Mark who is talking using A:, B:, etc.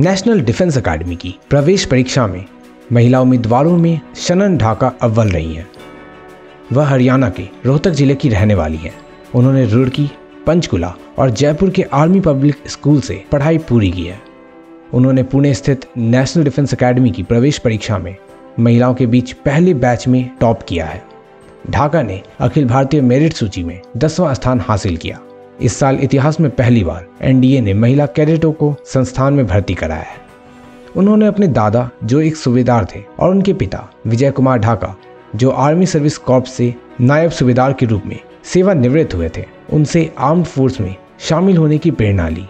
A: National defence academy की प्रवेश परीक्षा में महिला उम्मीदवारों में शनन ढाका अव्वल रही हैं। वह हरियाणा के रोहतक ज़िले की रहने वाली हैं। उन्होंने रुड़की, पंचकुला और जयपुर के आर्मी पब्लिक स्कूल से पढ़ाई पूरी की है। उन्होंने पुणे स्थित नेशनल डिफेंस अकेडमी की प्रवेश परीक्षा में महिलाओं के बीच पहले बैच में टॉप किया है। ढाका ने अखिल भारतीय मेरिट सूची में दसवां स्थान हासिल किया। इस साल इतिहास में पहली बार एनडीए ने महिला कैडेटों को संस्थान में भर्ती कराया है। उन्होंने अपने दादा, जो एक सूबेदार थे, और उनके पिता विजय कुमार ढाका, जो आर्मी सर्विस कॉर्प से नायब सूबेदार के रूप में सेवानिवृत्त हुए थे, उनसे आर्म्ड फोर्स में शामिल होने की प्रेरणा ली।